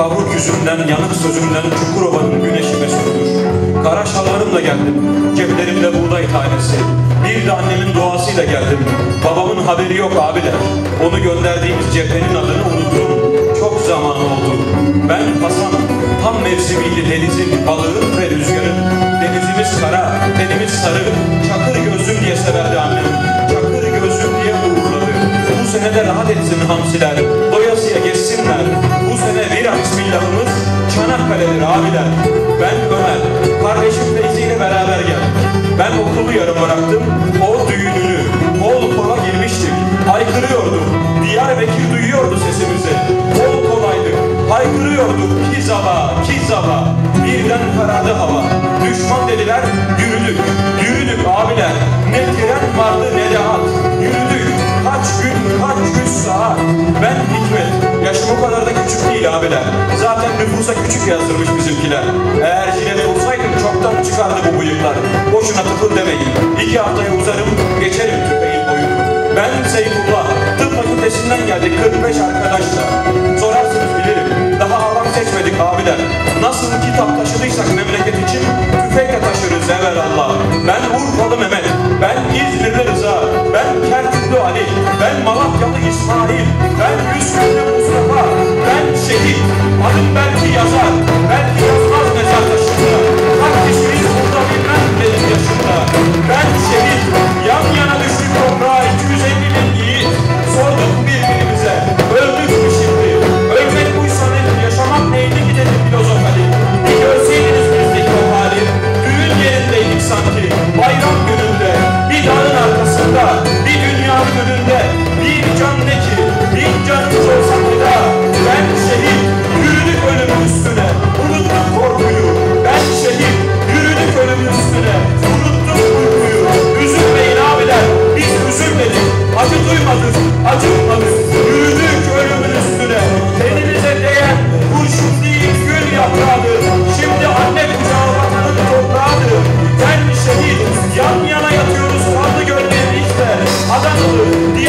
kavruk yüzümden, yanık sözümden Çukurova'nın güneşi mesuldür. Kara şalarımla geldim Haberi yok abiler. Onu gönderdiğimiz cephenin adını unuttum. Çok zaman oldu. Ben Hasan, tam mevsimiydi denizin, balığın ve rüzgarın. Denizimiz kara, tenimiz sarı, çakır gözlüm diye severdi annem. Çakır gözlüm diye uğurladı. Bu sene de rahat etsin hamsiler, doyasıya geçsinler. Bu sene bir bismillahımız Çanakkale'dir abiler. Ben Ömer, kardeşim Feyzi ile beraber geldik. Ben okulu yarım bıraktım, Birden karardı hava. Düşman dediler, yürüdük. Yürüdük abiler. Ne tren vardı ne de at. Yürüdük. Kaç gün, kaç yüz saat. Ben Hikmet. Yaşım o kadar da küçük değil abiler. Zaten nüfusa küçük yazdırmış bizimkiler. Eğer jilet olsaydım çoktan çıkardı bu bıyıklar. Boşuna tıfıl demeyin. İki haftaya uzarım, geçerim tüfeğin boyunu. Ben Seyfullah. Tıp fakültesinden geldik 45 arkadaşla. Sorarsınız bilirim. Abiler. Nasıl kitap taşıdıysak memleket için tüfekle taşırız evvelallah. Ben Urfalı Mehmet. Ben İzmirli Rıza. Ben Kerküklü Ali. Ben Malatyalı İsmail. Ben Üsküp'lü Mustafa. Ben şehit. Adım belki yazar.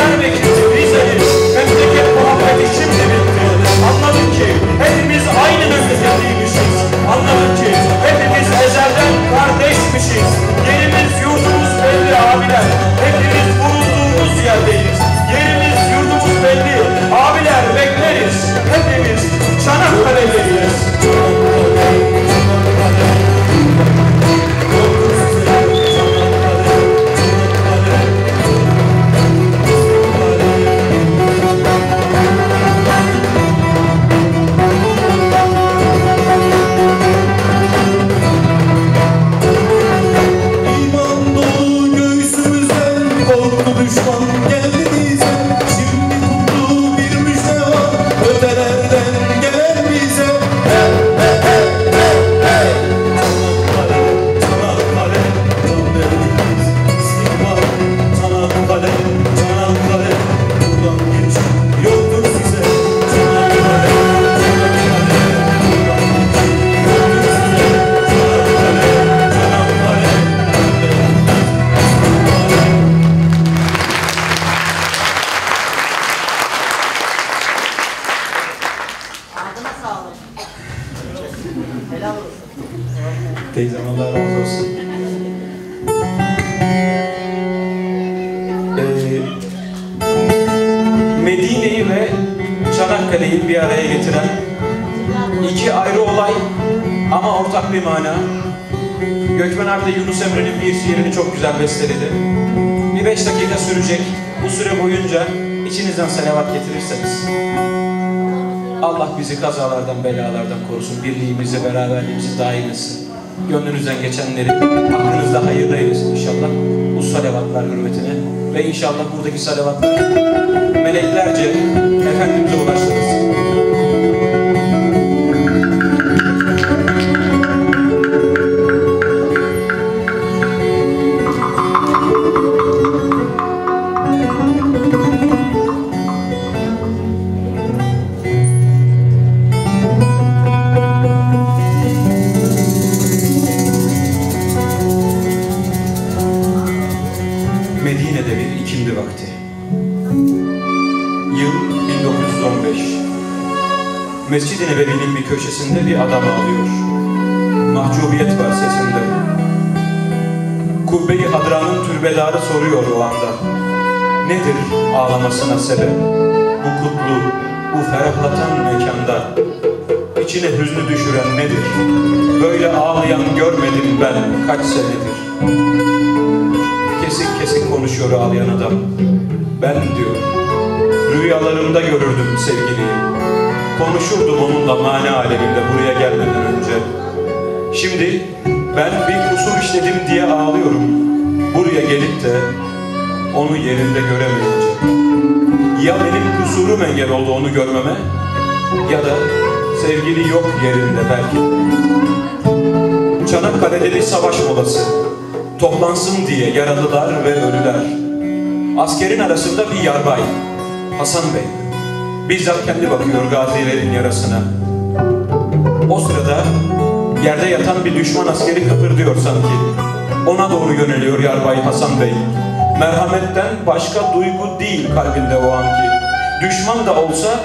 gotta make it. Bizi kazalardan, belalardan korusun. Birliğimizi, beraberliğimizi daim etsin. Gönlünüzden geçenleri aklınızda hayırda eylesin inşallah. Bu salavatlar hürmetine ve inşallah buradaki salavatları meleklerce Efendimiz'e ulaştırırız. Türbedarı soruyor o anda. Nedir ağlamasına sebep? Bu kutlu, bu ferahlatan mekanda. İçine hüznü düşüren nedir? Böyle ağlayan görmedim ben kaç senedir. Kesik kesik konuşuyor ağlayan adam. Ben diyor, rüyalarımda görürdüm sevgiliyi. Konuşurdum onunla mana aleminde buraya gelmeden önce. Şimdi ben bir kusur işledim diye ağlıyorum. Buraya gelip de onu yerinde göremeyince. Ya benim kusurum engel oldu onu görmeme ya da sevgili yok yerinde belki. Çanakkale'de bir savaş molası. Toplansın diye yaralılar ve ölüler. Askerin arasında bir yarbay. Hasan Bey. Bizzat kendi bakıyor gazilerin yarasına. O sırada yerde yatan bir düşman askeri kıpırdıyor sanki. Ona doğru yöneliyor Yarbay Hasan Bey. Merhametten başka duygu değil kalbinde o anki. Düşman da olsa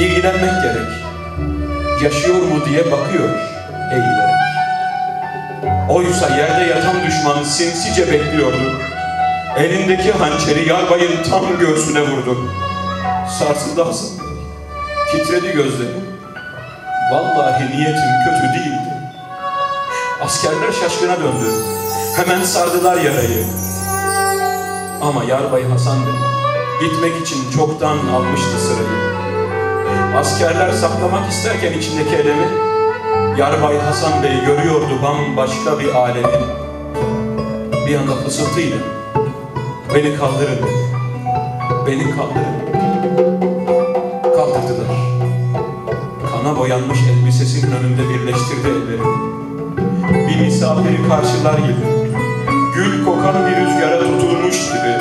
ilgilenmek gerek. Yaşıyor mu diye bakıyor eğilerek. Oysa yerde yatan düşman sinsice bekliyordu. Elindeki hançeri yarbayın tam göğsüne vurdu. Sarsıldı Hasan. Titredi gözleri. Vallahi niyetim kötü değildi. Askerler şaşkına döndü. Hemen sardılar yarayı. Ama Yarbay Hasan Bey gitmek için çoktan almıştı sırayı. Askerler saklamak isterken içindeki elemi Yarbay Hasan Bey görüyordu bambaşka bir alemi. Bir anda fısıltıyla beni kaldırın. Beni kaldırın. Kaldırdılar. Kana boyanmış elbisesinin önünde birleştirdi ellerini. Bir misafiri karşılar gibi. Gül kokan bir rüzgara tutulmuş gibi.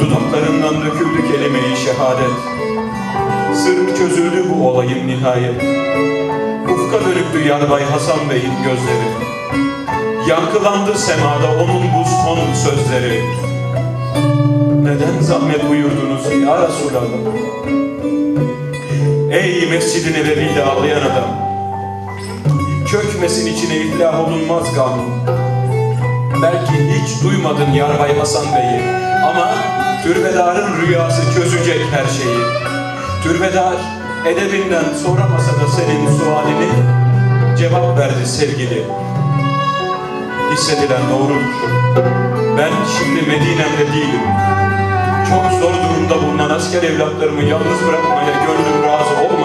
Dudaklarından döküldü kelime-i şehadet. Sır çözüldü bu olayın nihayet. Ufka dönüktü Yarbay Hasan Bey'in gözleri. Yankılandı semada onun bu son sözleri. Neden zahmet buyurdunuz ya Resulallah? Ey Mescid-i Nebevi'de ağlayan adam! Çökmesin içine iflah olunmaz gam. Belki hiç duymadın Yarbay Hasan Bey'i ama türbedarın rüyası çözecek her şeyi. Türbedar edebinden soramasa da senin sualini cevap verdi sevgili. Hissedilen doğrudur. Ben şimdi Medine'mde değilim. Çok zor durumda bulunan asker evlatlarımı yalnız bırakmaya gönlüm razı olmadı.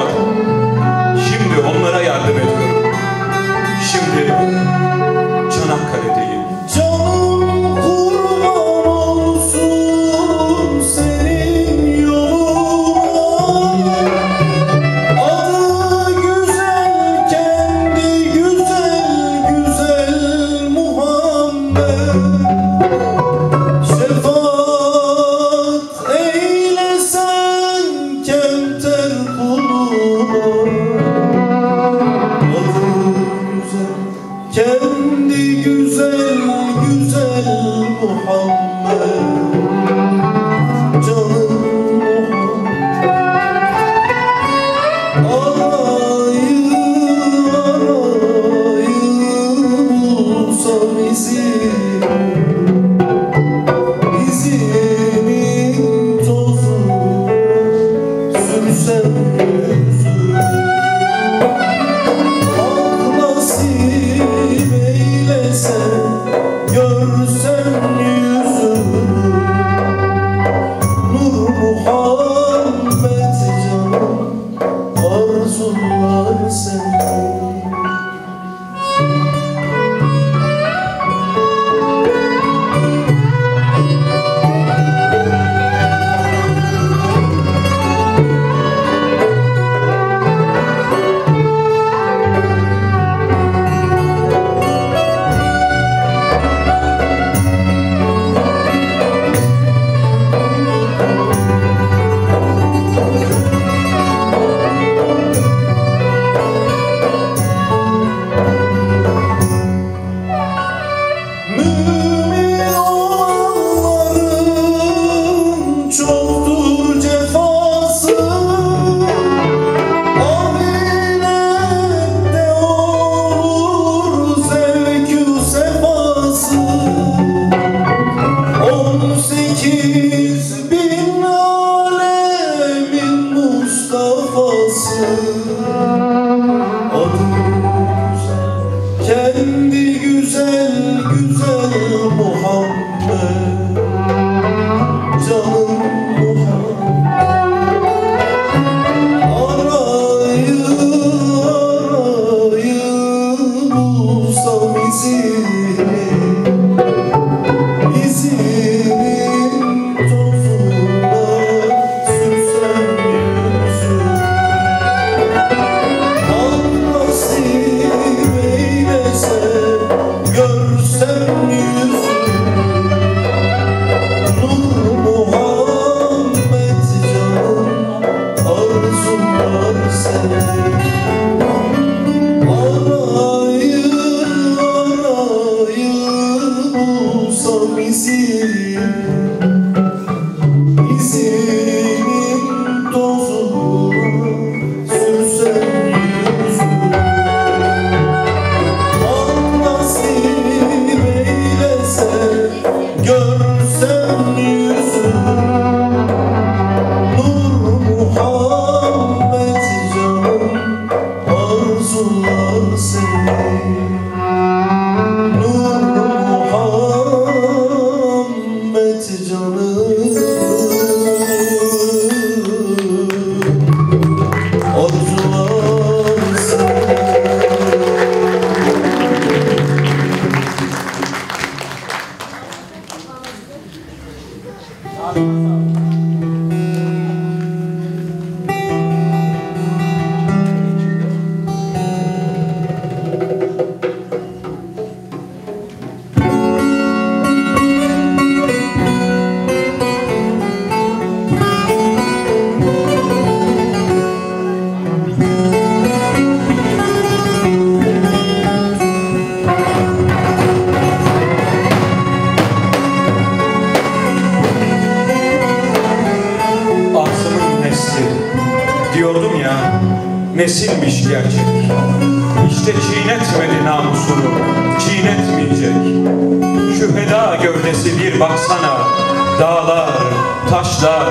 Taşlar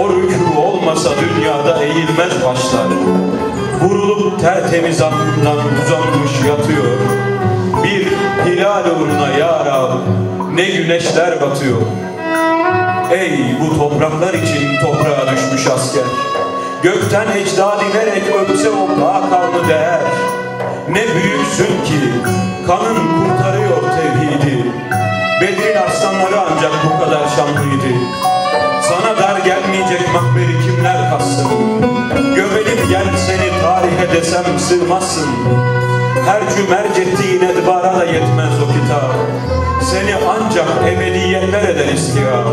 O rükû olmasa dünyada eğilmez başlar. Vurulup tertemiz alnından uzanmış yatıyor. Bir hilal uğruna ya Rab Ne güneşler batıyor. Ey bu topraklar için toprağa düşmüş asker. Gökten ecdad inerek öpse o kanı değer. Ne büyüksün ki kanın kurtarıyor tevhidi Bedir'in aslanları ancak bu kadar şanlıydı. Sana dar gelmeyecek makberi kimler kastın Gömelim gel seni tarihe desem sığmazsın. Her cümerc ettiğin edbara da yetmez o kitap. Seni ancak ebediyetler eder istihar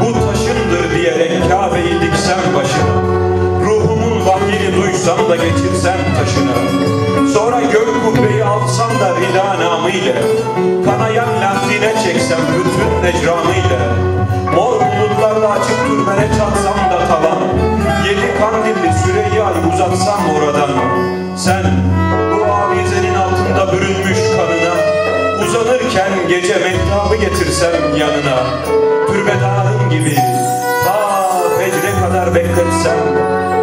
Bu taşındır diyerek Kabe'yi diksem başına. Ruhumun vahyini duysam da geçirsem taşına. Sonra gök kubbeyi alsam da rida Kanayan gece mehtabı getirsem yanına Türbedarın gibi ta fecre kadar bekletsem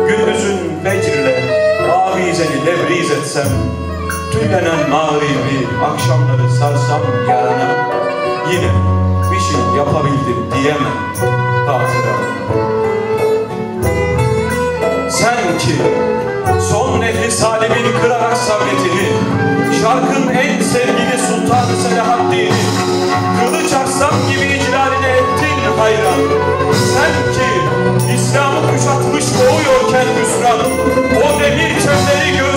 Gündüzün fecrle avizeni lebriz etsem Tüllenen mağribi akşamları sarsam yarana Yine bir şey yapabildim diyemem hatıra. Sen ki son nefri salimin kırarak sabretini Şarkın en sevgili sultanı Selahaddin'i Kılıç arsam gibi icraline ettin hayran. Sen ki İslam'ı kuşatmış doğuyorken hüsran O demir çemleri göğsünde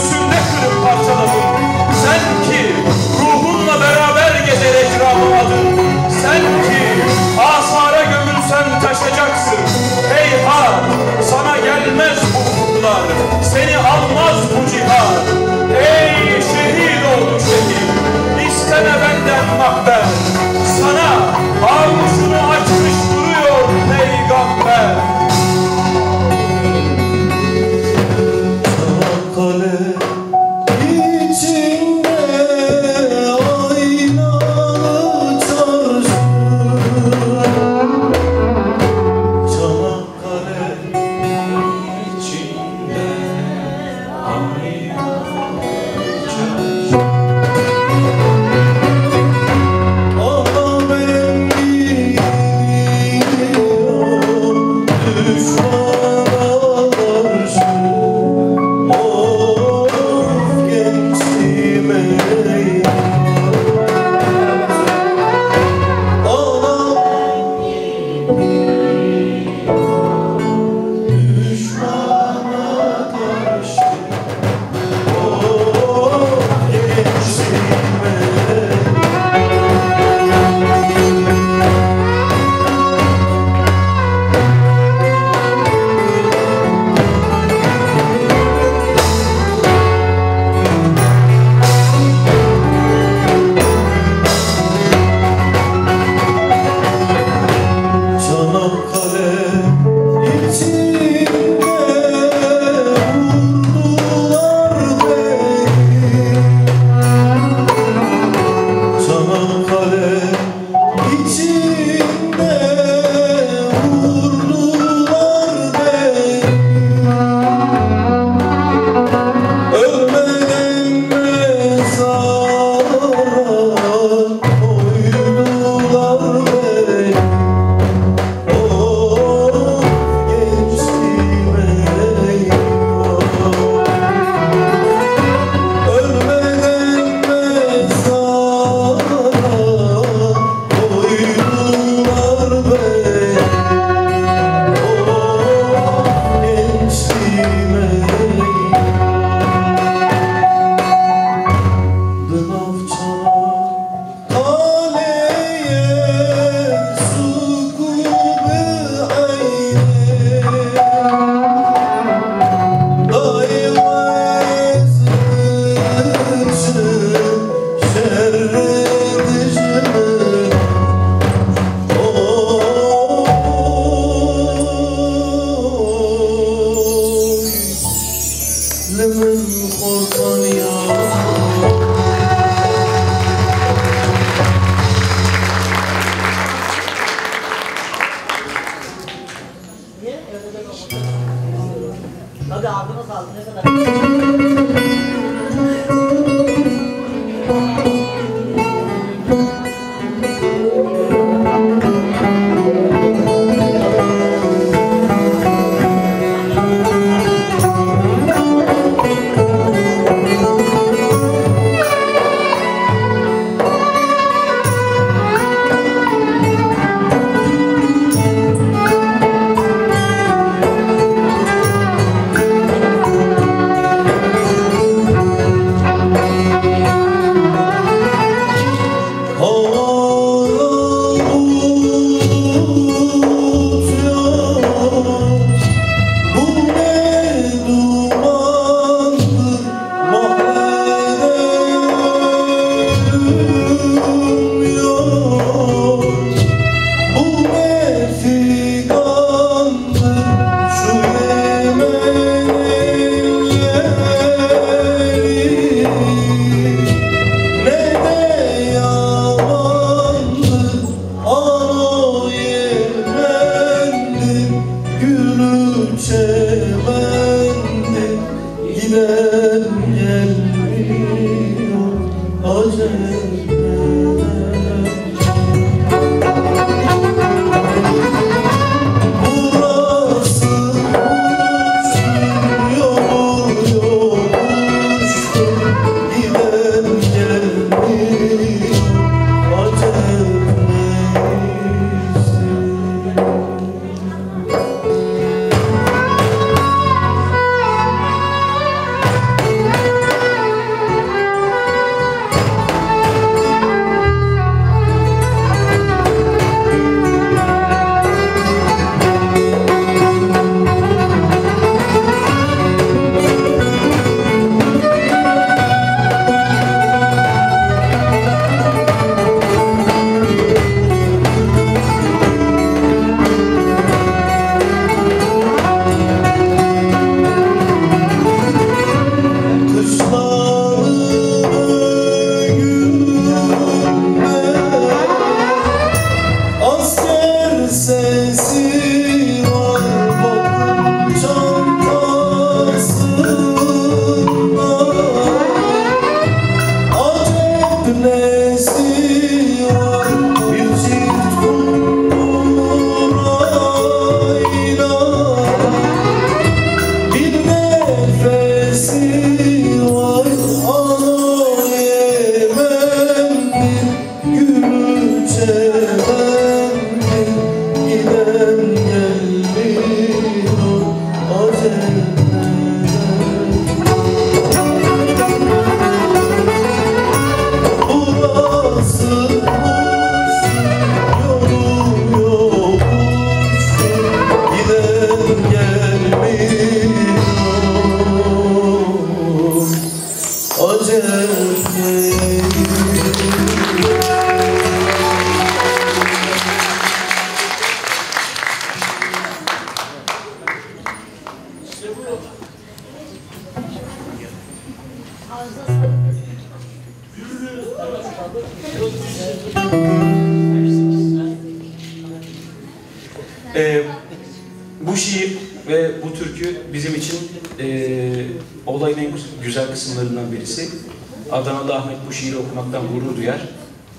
Adana'da Ahmet bu şiiri okumaktan gurur duyar.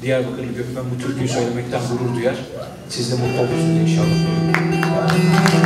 Diyarbakırlı Gökmen bu türküyü söylemekten gurur duyar. Siz de mutlu olursunuz inşallah.